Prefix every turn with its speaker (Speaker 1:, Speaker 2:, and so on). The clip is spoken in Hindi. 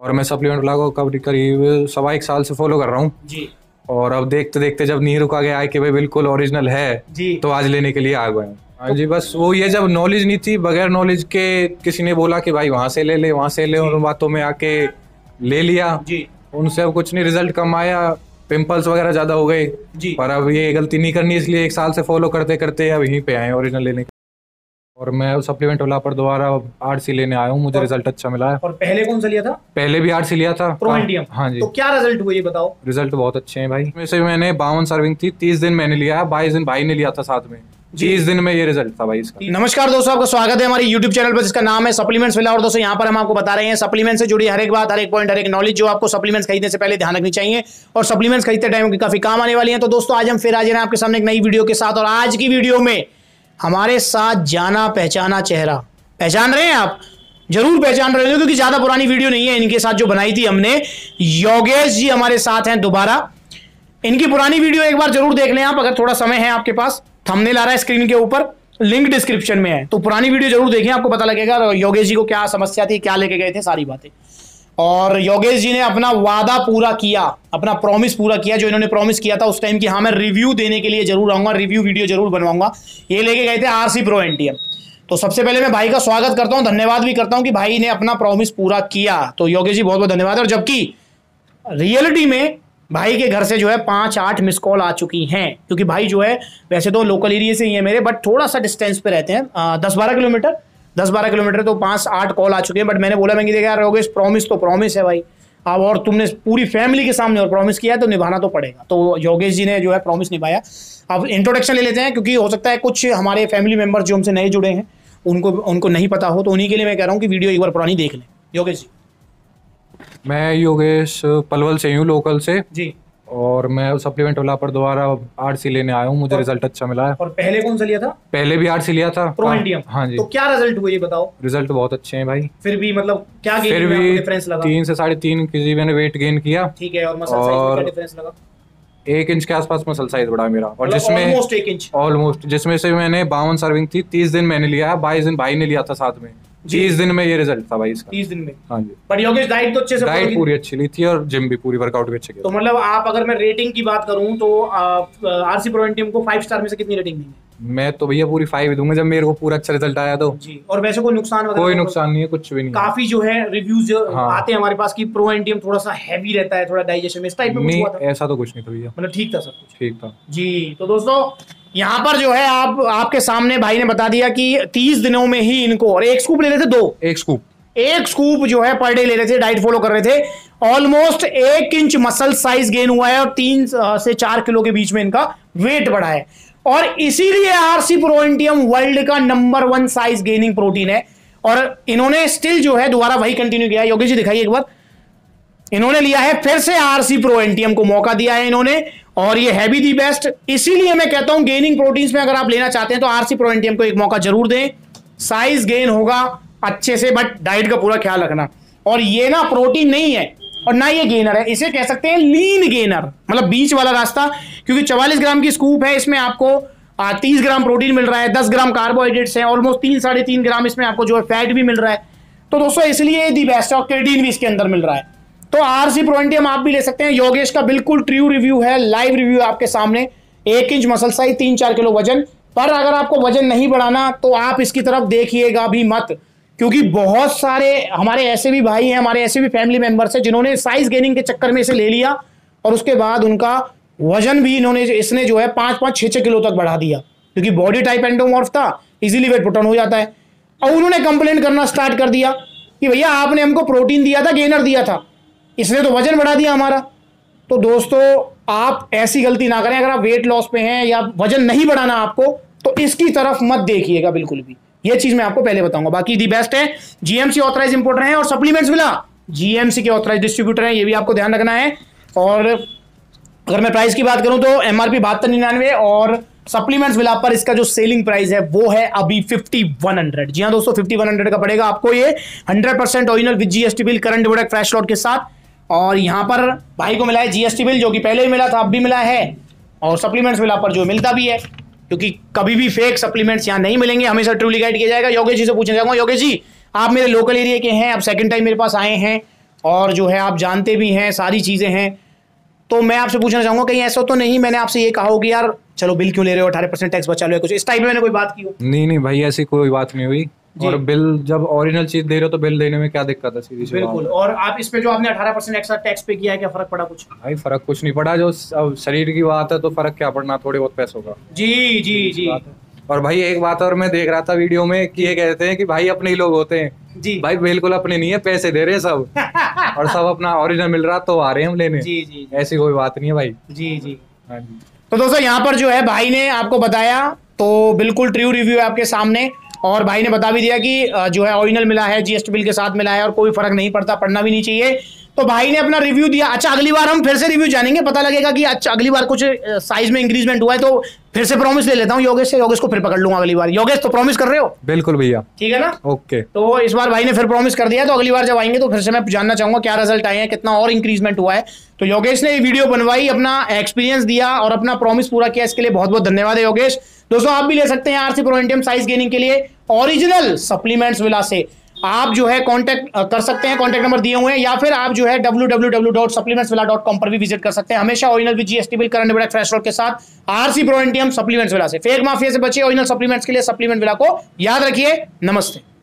Speaker 1: और मैं सप्लीमेंट वाला को करीब करीब सवा एक साल से फॉलो कर रहा हूँ।
Speaker 2: जी।
Speaker 1: और अब देखते देखते जब नहीं रुका गया है कि भाई बिल्कुल ओरिजिनल है
Speaker 2: जी।
Speaker 1: तो आज लेने के लिए आ गए हाँ। जी बस वो ये जब नॉलेज नहीं थी बगैर नॉलेज के किसी ने बोला कि भाई वहाँ से ले ले वहाँ से ले उन बातों में आके ले लिया।
Speaker 2: जी।
Speaker 1: उनसे अब कुछ नहीं रिज़ल्ट कम आया पिंपल्स वगैरह ज़्यादा हो गए।
Speaker 2: जी।
Speaker 1: पर अब ये गलती नहीं करनी इसलिए एक साल से फॉलो करते करते अब यहीं पे आए ओरिजिनल लेने और मैं सप्लीमेंट वाला पर दोबारा आर सी लेने आया हूँ मुझे रिज़ल्ट अच्छा मिला है।
Speaker 2: और पहले कौन सा लिया था?
Speaker 1: पहले भी आर सी लिया था। हाँ जी।
Speaker 2: तो क्या रिज़ल्ट हुआ ये बताओ?
Speaker 1: रिज़ल्ट बहुत अच्छे हैं भाई। वैसे मैंने बावन सर्विंग थी तीस दिन मैंने लिया है बाईस दिन भाई ने लिया था साथ में। तीस दिन में ये रिज़ल्ट था भाई इसका।
Speaker 2: नमस्कार दोस्तों आपका स्वागत है हमारे YouTube चैनल पर जिसका नाम है सप्लीमेंट्स विला और दोस्तों यहाँ पर हम आपको बता रहे हैं सप्लीमेंट से जुड़ी हर एक बात हर एक पॉइंट हर एक नॉलेज जो आपको सप्लीमेंट्स खरीदने से पहले ध्यान रखनी चाहिए। और सप्लीमेंट्स खरीदते टाइम काफ़ी काम आने वाली है। तो दोस्तों आज हम फिर आज हैं आपके सामने एक नई वीडियो के साथ। और आज की वीडियो में हमारे साथ जाना, पहचाना चेहरा। पहचान रहे हैं आप? ज़रूर पहचान रहे हो क्योंकि ज़्यादा पुरानी वीडियो नहीं है, इनके साथ जो बनाई थी हमने, योगेश जी हमारे साथ हैं दोबारा। इनकी पुरानी वीडियो एक बार ज़रूर देख लें आप, अगर थोड़ा समय है आपके पास। थंबनेल आ रहा है स्क्रीन के ऊपर लिंक डिस्क्रिप्शन में है। तो पुरानी वीडियो ज़रूर देखें, आपको पता लगेगा, योगेश जी को क्या समस्या थी, क्या लेके गए थे, सारी बातें। और योगेश जी ने अपना वादा पूरा किया, अपना प्रॉमिस पूरा किया, जो इन्होंने प्रॉमिस किया था उस टाइम कि हाँ मैं रिव्यू देने के लिए ज़रूर आऊँगा रिव्यू वीडियो ज़रूर बनवाऊँगा। ये लेके गए थे आरसी प्रो एनटीएम तो सबसे पहले मैं भाई का स्वागत करता हूँ, धन्यवाद भी करता हूँ कि भाई ने अपना प्रॉमिस पूरा किया। तो योगेश जी, बहुत बहुत धन्यवाद। और जबकि रियलिटी में भाई के घर से जो है पाँच आठ मिस कॉल आ चुकी हैं, क्योंकि भाई जो है, वैसे तो लोकल एरिया से ही है मेरे बट थोड़ा सा डिस्टेंस पे रहते हैं दस बारह किलोमीटर। दस बारह किलोमीटर तो पाँच आठ कॉल आ चुके हैं बट मैंने बोला मैं कि देखा यार योगेश प्रॉमिस तो प्रॉमिस है भाई। अब और तुमने पूरी फैमिली के सामने और प्रॉमिस किया है तो निभाना तो पड़ेगा। तो योगेश जी ने जो है प्रॉमिस निभाया। अब इंट्रोडक्शन ले लेते हैं क्योंकि हो सकता है कुछ हमारे फैमिली मेंबर जो हमसे नए जुड़े हैं उनको उनको नहीं पता हो तो उन्हीं के लिए मैं कह रहा हूँ कि वीडियो एक बार पुरानी देख लें। योगेश जी।
Speaker 1: मैं योगेश पलवल से हूँ लोकल से।
Speaker 2: जी।
Speaker 1: और मैं सप्लीमेंट वाला पर दोबारा आर सी लेने आया हूँ मुझे रिज़ल्ट अच्छा मिला है।
Speaker 2: और पहले कौन सा लिया था?
Speaker 1: पहले भी आर सी लिया था।
Speaker 2: प्रो इंडियम
Speaker 1: हाँ जी।
Speaker 2: तो क्या रिज़ल्ट हुआ ये बताओ?
Speaker 1: रिज़ल्ट बहुत अच्छे हैं भाई।
Speaker 2: फिर भी मतलब क्या
Speaker 1: फिर भी
Speaker 2: डिफरेंस लगा।
Speaker 1: तीन से साढ़े तीन के जी मैंने वेट गेन किया।
Speaker 2: ठीक है और मसल साइज़
Speaker 1: और-
Speaker 2: क्या डिफरेंस लगा?
Speaker 1: एक इंच के आसपास मसल साइज़ बढ़ा मेरा। और
Speaker 2: मतलब
Speaker 1: जिसमें
Speaker 2: ऑलमोस्ट
Speaker 1: जिसमें से मैंने बावन सर्विंग थी तीस दिन मैंने लिया है बाईस दिन भाई ने लिया था साथ में। तीस दिन में ये रिज़ल्ट था भाई इसका।
Speaker 2: तीस दिन में।
Speaker 1: हाँ जी।
Speaker 2: बट योगेश डाइट तो अच्छे से
Speaker 1: डाइट पूरी अच्छी ली थी और जिम भी पूरी वर्कआउट भी अच्छे
Speaker 2: तो मतलब आप अगर मैं रेटिंग की बात करूँ तो आरसी प्रो टीम को फाइव स्टार में से कितनी रेटिंग देंगे
Speaker 1: मैं तो भैया पूरी फाइव दूँगा जब मेरे को पूरा अच्छा रिज़ल्ट आया तो।
Speaker 2: जी और वैसे कोई नुकसान वगैरह
Speaker 1: कोई
Speaker 2: तो-
Speaker 1: नुकसान नहीं है कुछ भी नहीं
Speaker 2: काफ़ी जो है रिव्यूज़
Speaker 1: हाँ।
Speaker 2: आते हैं हमारे पास कि प्रो एनटीएम थोड़ा सा हैवी रहता है थोड़ा डाइजेशन में इस टाइप में कुछ हुआ था?
Speaker 1: ऐसा तो कुछ नहीं था भैया।
Speaker 2: मतलब ठीक था सब कुछ।
Speaker 1: ठीक था।
Speaker 2: जी तो दोस्तों यहाँ पर जो है आप आपके सामने भाई ने बता दिया कि तीस दिनों में ही इनको और एक स्कूप ले रहे थे दो।
Speaker 1: एक स्कूप
Speaker 2: एक स्कूप जो है पर डे ले रहे थे डाइट फॉलो कर रहे थे। ऑलमोस्ट एक इंच मसल साइज़ गेन हुआ है और तीन से चार किलो के बीच में इनका वेट बढ़ा है। और इसीलिए आरसी प्रोएंटियम वर्ल्ड का number one size gaining protein है। और इन्होंने स्टिल जो है दोबारा वही कंटिन्यू किया योगेश जी दिखाइए एक बार। इन्होंने लिया है फिर से आरसी प्रो एनटीएम को मौका दिया है इन्होंने। और ये है भी दी बेस्ट इसीलिए मैं कहता हूँ गेनिंग प्रोटीन्स में अगर आप लेना चाहते हैं तो आरसी प्रो एनटीएम को एक मौका ज़रूर दें। साइज़ गेन होगा अच्छे से बट डाइट का पूरा ख्याल रखना। और ये ना प्रोटीन नहीं है, और ना ये गेनर है, इसे कह सकते हैं लीन गेनर मतलब बीच वाला रास्ता, क्योंकि 44 ग्राम की स्कूप है, इसमें आपको 30 ग्राम प्रोटीन मिल रहा है 10 ग्राम कार्बोहाइड्रेट्स हैं ऑलमोस्ट तीन, साढ़े तीन ग्राम इसमें आपको जो है फैट भी मिल रहा है। तो दोस्तों, इसलिए दी बेस्ट और क्रेडिन भी इसके अंदर मिल रहा है। तो आरसी प्रोएंटियम आप भी ले सकते हैं। योगेश का बिल्कुल ट्रू रिव्यू है लाइव रिव्यू आपके सामने। एक इंच मसल साइज़ तीन चार किलो वज़न। पर अगर आपको वज़न नहीं बढ़ाना तो आप इसकी तरफ़ देखिएगा भी मत। क्योंकि बहुत सारे हमारे ऐसे भी भाई हैं, हमारे ऐसे भी फैमिली मेंबर्स हैं, जिन्होंने साइज़ गेनिंग के चक्कर में इसे ले लिया और उसके बाद उनका वज़न भी इन्होंने इसने जो है पाँच पाँच, छह छह किलो तक बढ़ा दिया। क्योंकि बॉडी टाइप एंडोमॉर्फ था इजीली वेट पुटन हो जाता है। और उन्होंने कंप्लेन करना स्टार्ट कर दिया कि भैया आपने हमको प्रोटीन दिया था गेनर दिया था। इसने तो वज़न बढ़ा दिया हमारा। तो दोस्तों, आप ऐसी गलती ना करें। अगर आप वेट लॉस पे हैं या वज़न नहीं बढ़ाना आपको तो इसकी तरफ़ मत देखिएगा बिल्कुल भी। ये चीज़ मैं आपको पहले बताऊँगा। बाकी दी बेस्ट है। जीएमसी ऑथराइज इंपोर्टर है और सप्लीमेंट्स मिला। जीएमसी के ऑथराइज डिस्ट्रीब्यूटर है, ये भी आपको ध्यान रखना है। और अगर मैं प्राइस की बात करूँ तो एमआरपी बहत्तर निन्यानवे और सप्लीमेंट्स मिला पर इसका जो सेलिंग प्राइस है, वो है अभी फिफ्टी वन हंड्रेड जी हाँ दोस्तों फिफ्टी वन हंड्रेड का पड़ेगा आपको ये। Hundred percent original with GST bill current product fresh lot के साथ। और यहाँ पर भाई को मिला है जीएसटी बिल जो कि पहले ही मिला था, अब भी मिला है। और सप्लीमेंट्स मिला पर जो मिलता भी है, क्योंकि कभी भी फेक सप्लीमेंट्स यहाँ नहीं मिलेंगे, हमेशा ट्रूली गाइड किया जाएगा। योगेश जी से पूछना चाहूँगा, योगेश जी, आप मेरे लोकल एरिया के हैं, आप सेकेंड टाइम मेरे पास आए हैं, और जो है आप जानते भी हैं, सारी चीज़ें हैं। तो मैं आपसे पूछना चाहूँगा, कहीं ऐसा तो नहीं, मैंने आपसे ये कहा हो कि यार, चलो बिल क्यों ले रहे हो, अठारह परसेंट टैक्स बचा लो कुछ, इस टाइप में मैंने कोई बात की हो?
Speaker 1: नहीं नहीं भाई, ऐसी कोई बात नहीं हुई। और बिल जब ओरिजिनल चीज़ दे रहे हो तो बिल देने में क्या दिक्कत है सीधी
Speaker 2: बिल्कुल और आप इस पे जो आपने अठारह परसेंट एक्स्ट्रा टैक्स पे किया है क्या फ़र्क पड़ा कुछ?
Speaker 1: भाई फ़र्क कुछ नहीं पड़ा। जो शरीर की बात है तो फ़र्क क्या पड़ना? थोड़े बहुत पैसों का।
Speaker 2: जी जी जी।
Speaker 1: और भाई एक बात और मैं देख रहा था वीडियो में कि ये कहते हैं कि भाई अपने ही लोग होते हैं।
Speaker 2: जी।
Speaker 1: भाई बिल्कुल अपने नहीं है पैसे दे रहे हैं सब। और सब अपना ओरिजिनल मिल रहा तो आ रहे हैं हम लेने।
Speaker 2: जी जी
Speaker 1: ऐसी कोई बात नहीं है भाई।
Speaker 2: जी जी।
Speaker 1: हाँ जी।
Speaker 2: तो दोस्तों यहाँ पर जो है भाई ने आपको बताया तो बिल्कुल ट्रू रिव्यू है आपके सामने। और भाई ने बता भी दिया कि जो है ओरिजिनल मिला है जीएसटी बिल के साथ मिला है और कोई फ़र्क नहीं पड़ता पड़ना भी नहीं चाहिए। तो भाई ने अपना रिव्यू दिया। अच्छा अगली बार हम फिर से रिव्यू जानेंगे। पता लगेगा कि अच्छा अगली बार कुछ साइज़ में इंक्रीजमेंट हुआ है तो फिर से प्रॉमिस ले लेता हूँ। योगेश से योगेश को फिर पकड़ लूँगा अगली बार। योगेश तो प्रॉमिस कर रहे हो?
Speaker 1: बिल्कुल भैया।
Speaker 2: ठीक है ना?
Speaker 1: ओके।
Speaker 2: तो इस बार भाई ने फिर प्रॉमिस कर दिया तो अगली बार जब आएँगे तो फिर से मैं जानना चाहूँगा क्या रिज़ल्ट आए हैं कितना और इंक्रीजमेंट हुआ है। तो योगेश ने ये वीडियो बनवाई अपना एक्सपीरियंस दिया और अपना प्रॉमिस पूरा किया। इसके लिए बहुत बहुत धन्यवाद है योगेश। दोस्तों, आप भी ले सकते हैं आरसी प्रोटियम साइज़ गेनिंग के लिए ओरिजिनल सप्लीमेंट्स विला से। आप जो है कांटेक्ट कर सकते हैं कांटेक्ट नंबर दिए हुए हैं, या फिर आप जो है www.supplementsvilla.com पर भी विज़िट कर सकते हैं। हमेशा ओरिजिनल भी जीएसटी बिल करंट बड़ा फ्रेश के साथ आरसी प्रोटियम सप्लीमेंट्स विला से। फेक माफिया से बचे ओरिजिनल सप्लीमेंट्स के लिए सप्लीमेंट विला को। याद रखिए, नमस्ते।